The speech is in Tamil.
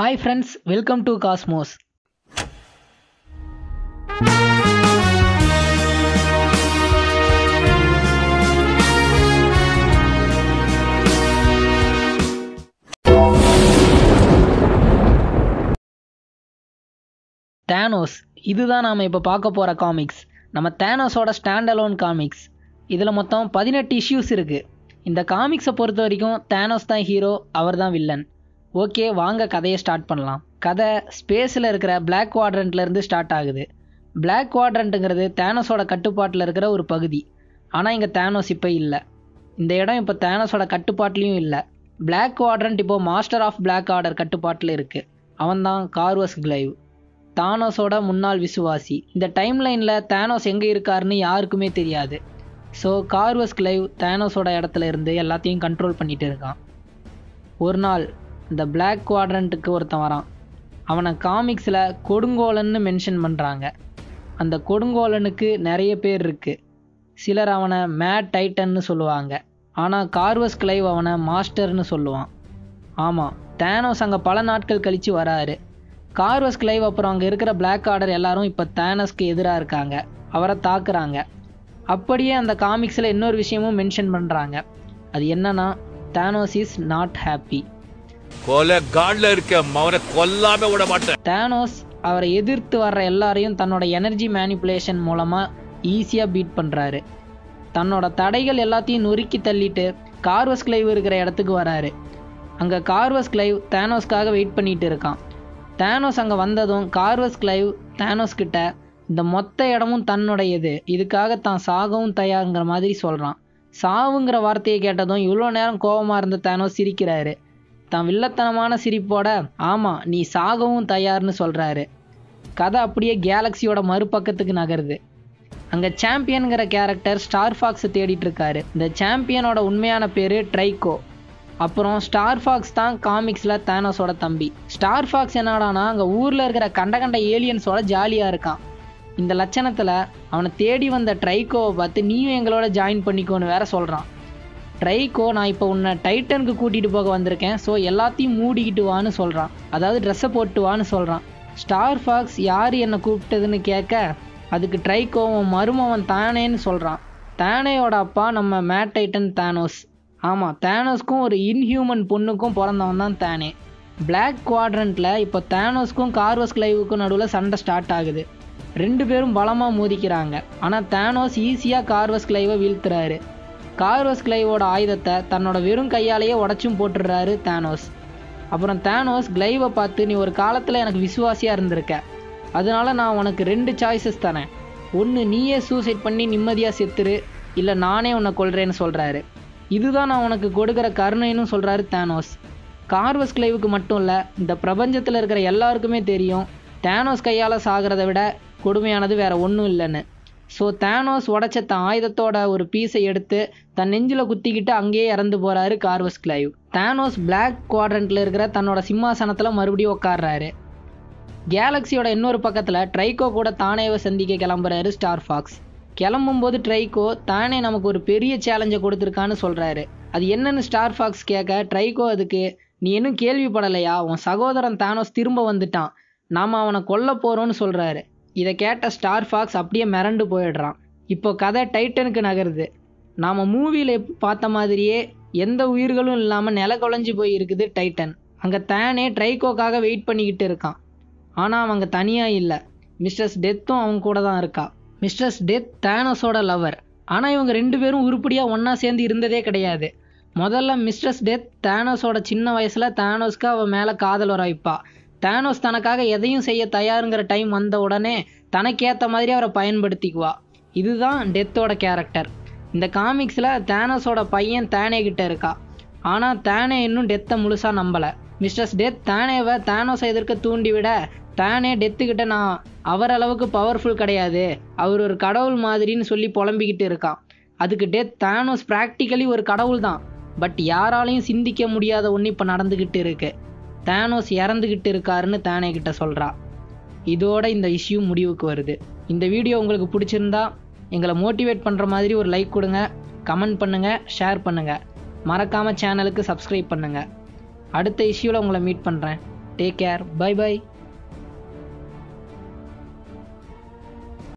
Hi friends welcome to Cosmos Thanos இதுதான் நாம் இப்போ பார்க்க போகிற காமிக்ஸ் நம்ம தேனோஸோட ஸ்டாண்ட் அலோன் காமிக்ஸ் இதில் மொத்தம் பதினெட்டு இஷ்யூஸ் இருக்குது இந்த காமிக்ஸை பொறுத்த வரைக்கும் தேனோஸ் தான் ஹீரோ அவர் தான் வில்லன் ஓகே வாங்க கதையை ஸ்டார்ட் பண்ணலாம். கதை ஸ்பேஸில் இருக்கிற பிளாக் குவாட்ரண்ட்லேருந்து ஸ்டார்ட் ஆகுது. பிளாக் குவாட்ரண்ட்டுங்கிறது தேனோஸோட கட்டுப்பாட்டில் இருக்கிற ஒரு பகுதி. ஆனால் இங்கே தேனோஸ் இப்போ இல்லை. இந்த இடம் இப்போ தேனோஸோட கட்டுப்பாட்லேயும் இல்லை. பிளாக் குவாட்ரண்ட் இப்போது மாஸ்டர் ஆஃப் பிளாக் ஆர்டர் கட்டுப்பாட்டில் இருக்குது அவன்தான் கார்வஸ் கிளைவ் தானோஸோட முன்னாள் விசுவாசி. இந்த டைம் லைனில் தேனோஸ் எங்கே இருக்காருன்னு யாருக்குமே தெரியாது. ஸோ கார்வஸ் கிளைவ் தேனோஸோட இடத்துல இருந்து எல்லாத்தையும் கண்ட்ரோல் பண்ணிட்டு இருக்கான். ஒரு நாள் இந்த பிளாக் குவாட்ரண்ட்டுக்கு ஒருத்தன் வரான். அவனை காமிக்ஸில் கொடுங்கோலன்னு மென்ஷன் பண்ணுறாங்க அந்த கொடுங்கோலனுக்கு நிறைய பேர் இருக்குது சிலர் அவனை மேட் டைட்டன்னு சொல்லுவாங்க. ஆனால் கார்வஸ் கிளைவ் அவனை மாஸ்டர்னு சொல்லுவான். ஆமாம் தேனோஸ் அங்கே பல நாட்கள் கழித்து வராரு. கார்வஸ் கிளைவ் அப்புறம் அங்கே இருக்கிற பிளாக் ஆர்டர் எல்லாரும் இப்போ தேனஸ்க்கு எதிராக இருக்காங்க. அவரை தாக்குறாங்க. அப்படியே அந்த காமிக்ஸில் இன்னொரு விஷயமும் மென்ஷன் பண்ணுறாங்க அது என்னன்னா தேனோஸ் இஸ் நாட் ஹாப்பி கொலை காட்ல இருக்க அவனை கொல்லாம விட மாட்டேன். தேனோஸ் அவரை எதிர்த்து வர்ற எல்லாரையும் தன்னோட எனர்ஜி மேனிப்புலேஷன் மூலமாக ஈஸியாக பீட் பண்ணுறாரு தன்னோட தடைகள் எல்லாத்தையும் நொறுக்கி தள்ளிட்டு கார்வஸ் கிளைவ் இருக்கிற இடத்துக்கு வராரு. அங்கே கார்வஸ் கிளைவ் தேனோஸ்க்காக வெயிட் பண்ணிட்டு இருக்கான். தேனோஸ் அங்கே வந்ததும் கார்வஸ் கிளைவ் தேனோஸ் கிட்ட இந்த மொத்த இடமும் தன்னுடையது. இதுக்காக தான் சாகவும் தயாருங்கிற மாதிரி சொல்கிறான் சாவுங்கிற வார்த்தையை கேட்டதும் இவ்வளோ நேரம் கோபமாக இருந்த தேனோஸ் சிரிக்கிறாரு. தான் வில்லத்தனமான சிரிப்போட ஆமாம் நீ சாகவும் தயார்னு சொல்கிறாரு கதை அப்படியே கேலக்சியோட மறுபக்கத்துக்கு நகருது. அங்கே சாம்பியனுங்கிற கேரக்டர் ஸ்டார் ஃபாக்ஸை தேடிட்டு இருக்காரு. இந்த சாம்பியனோட உண்மையான பேர் ட்ரைகோ. அப்புறம் ஸ்டார் ஃபாக்ஸ் தான் காமிக்ஸில் தேனோஸோட தம்பி. ஸ்டார் ஃபாக்ஸ் என்னடானா அங்கே ஊரில் இருக்கிற கண்ட கண்ட ஏலியன்ஸோட ஜாலியாக இருக்கான். இந்த லட்சணத்தில் அவனை தேடி வந்த ட்ரைகோவை பார்த்து நீயும் எங்களோட ஜாயின் பண்ணிக்கோன்னு வேற சொல்கிறான் ட்ரைக்கோ நான் இப்போ உன்னை டைட்டனுக்கு கூட்டிகிட்டு போக வந்திருக்கேன். ஸோ எல்லாத்தையும் மூடிக்கிட்டு வான்னு சொல்கிறான் அதாவது ட்ரெஸ்ஸை போட்டு வான்னு சொல்கிறான் ஸ்டார் ஃபாக்ஸ் யார் என்னை கூப்பிட்டதுன்னு கேட்க அதுக்கு ட்ரைக்கோவன் மருமவன் தானேன்னு சொல்கிறான் தானேயோட அப்பா நம்ம மேட் டைட்டன் தானோஸ் ஆமாம் தேனோஸ்க்கும் ஒரு இன்ஹியூமன் பொண்ணுக்கும் பிறந்தவன் தான் தானே. பிளாக் குவாட்ரண்ட்டில் இப்போ தேனோஸ்க்கும் கார்வஸ் கிளைவுக்கும் நடுவில் சண்டை ஸ்டார்ட் ஆகுது. ரெண்டு பேரும் பலமாக மோதிக்கிறாங்க. ஆனால் தேனோஸ் ஈஸியாக கார்வஸ் கிளைவை வீழ்த்துறாரு. கார்வஸ் கிளைவோட ஆயுதத்தை தன்னோட வெறும் கையாலேயே உடச்சும் போட்டுடுறாரு தேனோஸ். அப்புறம் தேனோஸ் கிளைவை பார்த்து நீ ஒரு காலத்தில் எனக்கு விசுவாசியாக இருந்திருக்க. அதனால நான் உனக்கு ரெண்டு சாய்ஸஸ் தரேன். ஒன்று நீயே சூசைட் பண்ணி நிம்மதியாக செத்துரு. இல்லை நானே உன்னை கொள்கிறேன்னு சொல்கிறாரு இதுதான் நான் உனக்கு கொடுக்குற கருணைன்னு சொல்கிறாரு தேனோஸ். கார்வஸ் கிளைவுக்கு மட்டும் இல்லை இந்த பிரபஞ்சத்தில் இருக்கிற எல்லாருக்குமே தெரியும் தேனோஸ் கையால் சாகிறத விட கொடுமையானது வேற ஒன்றும் இல்லைன்னு. ஸோ தேனோஸ் உடைச்ச தன் ஆயுதத்தோட ஒரு பீஸை எடுத்து தன் நெஞ்சில் குத்திக்கிட்டு அங்கேயே இறந்து போகிறாரு கார்வஸ் கிளைவ் தேனோஸ் பிளாக் குவாட்ரண்ட்டில் இருக்கிற தன்னோட சிம்மாசனத்தில் மறுபடியும் உட்காடுறாரு கேலக்ஸியோட இன்னொரு பக்கத்தில் ட்ரைகோ கூட தானேவை சந்திக்க கிளம்புறாரு ஸ்டார் ஃபாக்ஸ் கிளம்பும்போது ட்ரைகோ தானே நமக்கு ஒரு பெரிய சேலஞ்சை கொடுத்துருக்கான்னு சொல்கிறாரு அது என்னன்னு ஸ்டார் ஃபாக்ஸ் கேட்க ட்ரைகோ அதுக்கு நீ இன்னும் கேள்விப்படலையா? உன் சகோதரன் தானோஸ் திரும்ப வந்துட்டான். நாம் அவனை கொல்ல போகிறோன்னு சொல்கிறாரு இதை கேட்ட ஸ்டார் ஃபாக்ஸ் அப்படியே மிரண்டு போயிடுறான். இப்போ கதை டைட்டனுக்கு நகருது. நாம் மூவியில் பார்த்த மாதிரியே எந்த உயிர்களும் இல்லாமல் நில குழஞ்சி போய் இருக்குது டைட்டன். அங்கே தானே ட்ரைகோக்காக வெயிட் பண்ணிக்கிட்டு இருக்கான். ஆனால் அவங்க தனியாக இல்லை. மிஸ்டர்ஸ் டெத்தும் அவங்க கூட தான் இருக்கா. மிஸ்டர்ஸ் டெத் தேனோஸோட லவர். ஆனால் இவங்க ரெண்டு பேரும் உருப்படியாக ஒன்றா சேர்ந்து இருந்ததே கிடையாது. முதல்ல மிஸ்டர்ஸ் டெத் தேனோஸோட சின்ன வயசில் தேனோஸ்க்கு அவள் மேலே காதல் வர வைப்பா தேனோஸ் தனக்காக எதையும் செய்ய தயாருங்கிற டைம் வந்த உடனே தனக்கேற்ற மாதிரி அவரை பயன்படுத்திக்குவா. இதுதான் டெத்தோட கேரக்டர் இந்த காமிக்ஸில் தேனோஸோட பையன் தேனே கிட்ட இருக்கா. ஆனால் தேனே இன்னும் டெத்தை முழுசாக நம்பலை. மிஸ்டர்ஸ் டெத் தானேவை தேனோஸை எதிர்க்க தூண்டிவிட தானே டெத்துக்கிட்ட நான் அவர் அளவுக்கு பவர்ஃபுல் கிடையாது. அவர் ஒரு கடவுள் மாதிரின்னு சொல்லி புலம்பிக்கிட்டு இருக்கான். அதுக்கு டெத் தானோஸ் ப்ராக்டிக்கலி ஒரு கடவுள் தான் பட் யாராலையும் சிந்திக்க முடியாத ஒன்று இப்போ நடந்துக்கிட்டு இருக்குது தேனோஸ் இறந்துக்கிட்டு இருக்காருன்னு தானே கிட்ட சொல்கிறா இதோட இந்த இஷ்யூ முடிவுக்கு வருது. இந்த வீடியோ உங்களுக்கு பிடிச்சிருந்தா எங்களை மோட்டிவேட் பண்ணுற மாதிரி ஒரு லைக் கொடுங்க கமெண்ட் பண்ணுங்கள் ஷேர் பண்ணுங்கள் மறக்காமல் சேனலுக்கு சப்ஸ்கிரைப் பண்ணுங்கள் அடுத்த இஷ்யூவில் உங்களை மீட் பண்ணுறேன் டேக் கேர் பை பை